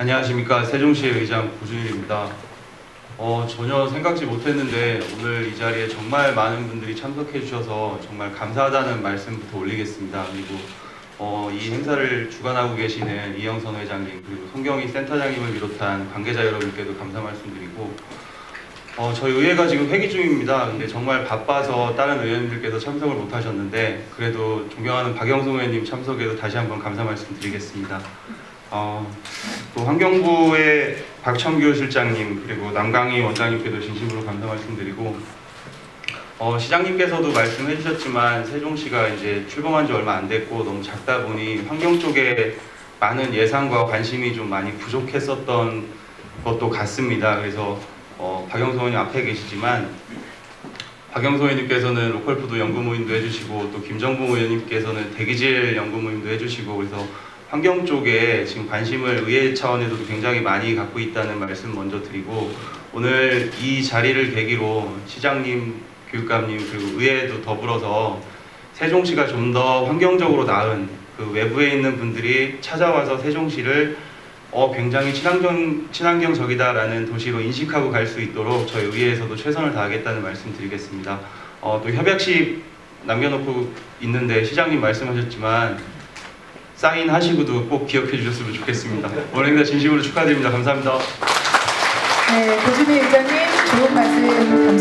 안녕하십니까 세종시의 의장 고준일입니다. 어, 전혀 생각지 못했는데 오늘 이 자리에 정말 많은 분들이 참석해 주셔서 정말 감사하다는 말씀부터 올리겠습니다. 그리고 어, 이 행사를 주관하고 계시는 이영선 회장님 그리고 송경희 센터장님을 비롯한 관계자 여러분께도 감사 말씀드리고 어, 저희 의회가 지금 회기 중입니다. 근데 정말 바빠서 다른 의원님들께서 참석을 못 하셨는데 그래도 존경하는 박영성 의원님 참석에도 다시 한번 감사 말씀드리겠습니다. 어, 또 환경부의 박청규 실장님 그리고 남강희 원장님께도 진심으로 감사 말씀드리고 어, 시장님께서도 말씀해 주셨지만 세종시가 이제 출범한 지 얼마 안 됐고 너무 작다 보니 환경 쪽에 많은 예산과 관심이 좀 많이 부족했었던 것도 같습니다. 그래서 어, 박영선 의원님 앞에 계시지만 박영선 의원님께서는 로컬푸드 연구 모임도 해주시고 또 김정봉 의원님께서는 대기질 연구 모임도 해주시고 그래서 환경 쪽에 지금 관심을 의회 차원에서도 굉장히 많이 갖고 있다는 말씀 먼저 드리고 오늘 이 자리를 계기로 시장님, 교육감님 그리고 의회도 더불어서 세종시가 좀 더 환경적으로 나은 그 외부에 있는 분들이 찾아와서 세종시를 어, 굉장히 친환경, 친환경적이다라는 도시로 인식하고 갈 수 있도록 저희 의회에서도 최선을 다하겠다는 말씀 드리겠습니다. 어, 또 협약식 남겨놓고 있는데 시장님 말씀하셨지만 사인하시고도 꼭 기억해 주셨으면 좋겠습니다. 행사 진심으로 축하드립니다. 감사합니다. 네, 고준희 의장님 좋은 말씀 감사합니다.